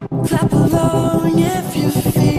Clap along if you feel.